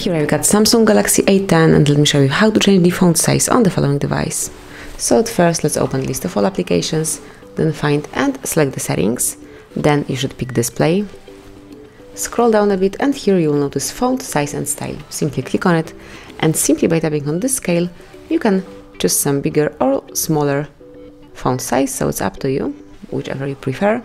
Here I've got Samsung Galaxy A10 and let me show you how to change the font size on the following device. So at first let's open list of all applications, then find and select the settings, then you should pick display, scroll down a bit and here you will notice font size and style. Simply click on it. And simply by tapping on this scale you can choose some bigger or smaller font size. So it's up to you, whichever you prefer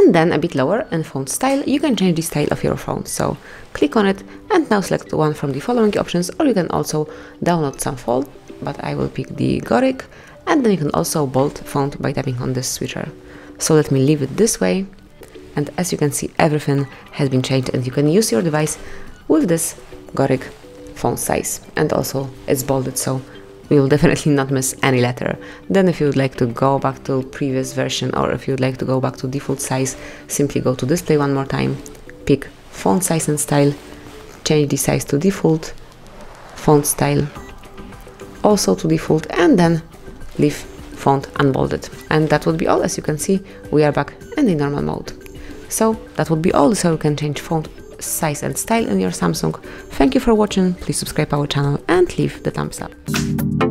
and then a bit lower in font style. You can change the style of your font so click on it and now select one from the following options or you can also download some font but I will pick the Goric. And then you can also bold font by tapping on this switcher. So let me leave it this way. And as you can see everything has been changed and you can use your device with this Goric font size. And also it's bolded so you will definitely not miss any letter. Then if you would like to go back to previous version or if you would like to go back to default size, simply go to display one more time, pick font size and style, change the size to default, font style also to default and then leave font unbolded. And that would be all. As you can see, we are back in the normal mode. So that would be all. So you can change font size and style in your Samsung. Thank you for watching, please subscribe our channel and leave the thumbs up.